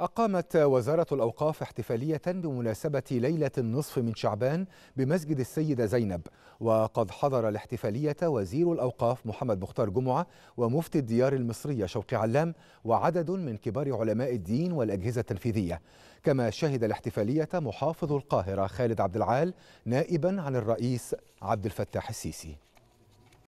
أقامت وزارة الأوقاف احتفالية بمناسبة ليلة النصف من شعبان بمسجد السيدة زينب وقد حضر الاحتفالية وزير الأوقاف محمد مختار جمعة ومفتي الديار المصرية شوقي علام وعدد من كبار علماء الدين والأجهزة التنفيذية. كما شهد الاحتفالية محافظ القاهرة خالد عبد العال نائبا عن الرئيس عبد الفتاح السيسي.